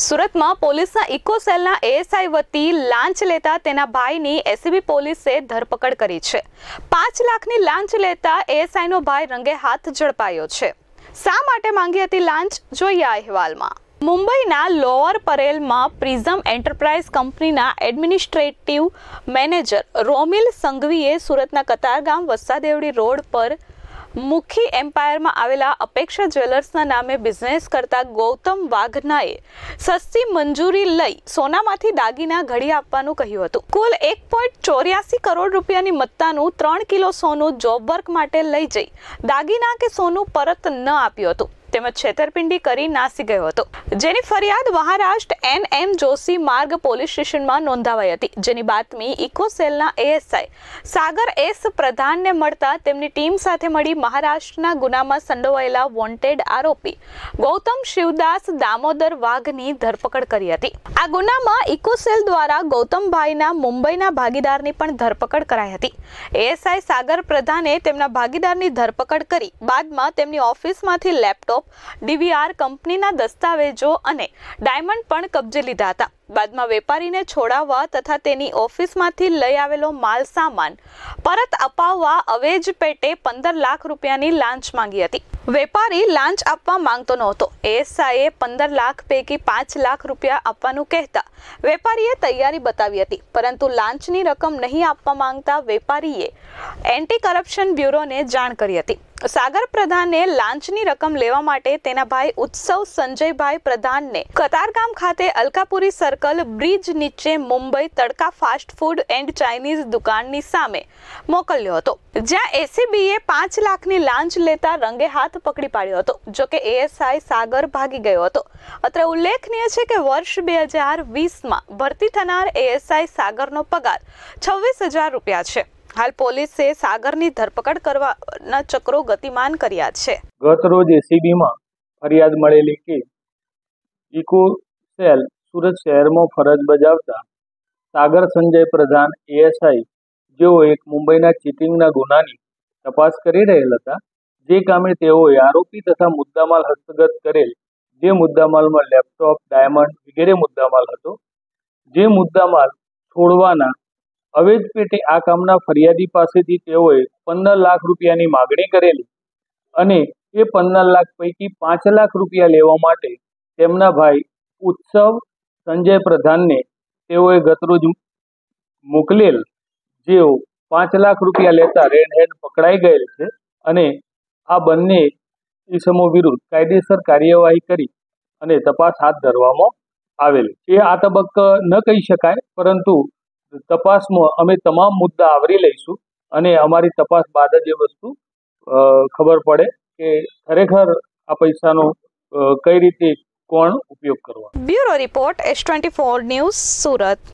સુરતમાં પોલીસના ઇકોસેલના એએસઆઈ વતી લાંચ લેતા તેના ભાઈની એસીબી પોલીસે ધરપકડ કરી છે. પાંચ લાખની લાંચ લેતા એએસઆઈનો ભાઈ રંગે હાથ ઝડપાયો છે. શા માટે માંગી હતી લાંચ? જોઈએ આ અહેવાલમાં. મુંબઈના લોઅર પરેલમાં પ્રિઝમ એન્ટરપ્રાઇઝ કંપનીના એડમિનિસ્ટ્રેટિવ મેનેજર રોમિલ સંઘવીએ સુરતના કતારગામ વસ્સાદેવડી રોડ પર મુખી એમ્પાયરમાં આવેલા અપેક્ષા જ્વેલર્સના નામે બિઝનેસ કરતા ગૌતમ વાઘનાએ સસ્તી મંજૂરી લઈ સોનામાંથી દાગીના ઘડી આપવાનું કહ્યું હતું. કુલ એક પોઈન્ટ ચોર્યાસી કરોડ રૂપિયાની મત્તાનું ત્રણ કિલો સોનું જોબ વર્ક માટે લઈ જઈ દાગીના કે સોનું પરત ન આપ્યું હતું. તેમજ છેતરપિંડી કરી નાસી ગયો હતો. જેની ફરિયાદ મહારાષ્ટ્ર એન એમ જોશી માર્ગ પોલીસ સ્ટેશનમાં નોંધાવાઈ હતી. જેની બાતમી ઇકોસેલના એએસઆઈ સાગર એસ પ્રધાનને મળતા તેમની ટીમ સાથે મળી મહારાષ્ટ્રના ગુનામાં સંડોવાયેલા વોન્ટેડ આરોપી ગૌતમ શિવદાસ દામોદર વાઘની ધરપકડ કરી હતી. આ ગુનામાં ઇકોસેલ દ્વારા ગૌતમભાઈના મુંબઈના ભાગીદારની પણ ધરપકડ કરાઈ હતી. એએસઆઈ સાગર પ્રધાને તેમના ભાગીદારની ધરપકડ કરી. બાદમાં તેમની ઓફિસમાંથી લેપટોપ ડીવીઆર કંપનીના દસ્તાવેજો અને ડાયમંડ પણ કબજે લીધા હતા. બાદમાં વેપારીને છોડાવવા તથા તેની ઓફિસમાંથી લઈ આવેલો માલ સામાન પરત અપાવવા અવેજ પેટે પંદર લાખ રૂપિયાની લાંચ માંગી હતી. વેપારી લાંચ આપવા માંગતો નહોતો. એએસઆઈએ પંદર લાખ પૈકી પાંચ લાખ રૂપિયા આપવાનું કહેતા વેપારીએ તૈયારી બતાવી હતી. પરંતુ લાંચની રકમ નહીં આપવા માંગતા વેપારીએ એન્ટી કરપ્શન બ્યુરોને જાણ કરી હતી. સાગર પ્રધાને લાંચની રકમ લેવા માટે તેના ભાઈ ઉત્સવ સંજયભાઈ પ્રધાનને કતારગામ ખાતે અલકાપુરી સર્કલ બ્રિજ નીચે મુંબઈ તડકા ફાસ્ટ ફૂડ એન્ડ ચાઇનીઝ દુકાનની સામે મોકલ્યો હતો. જ્યાં એસીબીએ પાંચ લાખની લાંચ લેતા રંગે હાથ પકડી પાડ્યો હતો, જો કે એએસઆઈ સાગર ભાગી ગયો હતો. અત્રે ઉલ્લેખનીય છે કે વર્ષ બે હજાર વીસમાં ભરતી થનાર એએસઆઈ સાગરનો પગાર છવ્વીસ હજાર રૂપિયા છે. હાલ પોલીસે સાગરની ધરપકડ કરવાના ચક્રો ગતિમાન કર્યા છે. ગત રોજ એસીબીમાં ફરિયાદ મળેલી કે ઇકો સેલ સુરત શહેરમાં ફરજ બજાવતા સાગર સંજય પ્રધાન એએસઆઈ જેઓ એક મુંબઈના ચીટિંગના ગુનાની તપાસ કરી રહેલ હતા. જે કામે તેઓએ આરોપી તથા મુદ્દામાલ હસ્તગત કરેલ, જે મુદ્દામાલમાં લેપટોપ, ડાયમંડ વગેરે મુદ્દામાલ હતો. જે મુદ્દામાલ છોડવાના અવેજ પેટે આ કામના ફરિયાદી પાસેથી તેઓએ પંદર લાખ રૂપિયાની માગણી કરેલી અને એ પંદર લાખ પૈકી પાંચ લાખ રૂપિયા લેવા માટે તેમના ભાઈ ઉત્સવ સંજય પ્રધાનને તેઓએ ગતરોજ મોકલેલ જેઓ પાંચ લાખ રૂપિયા લેતા રેડ હેન્ડ પકડાઈ ગયેલ છે અને આ બંને ઇસમો વિરુદ્ધ કાયદેસર કાર્યવાહી કરી અને તપાસ હાથ ધરવામાં આવેલ એ આ તબક્કે ન કહી શકાય, પરંતુ તપાસમાં અમે તમામ મુદ્દા આવરી લઈશું અને અમારી તપાસ બાદ જ એ વસ્તુ ખબર પડે કે ખરેખર આ પૈસાનો કઈ રીતે કોણ ઉપયોગ કરવાનો? Bureau report S twenty four news Surat.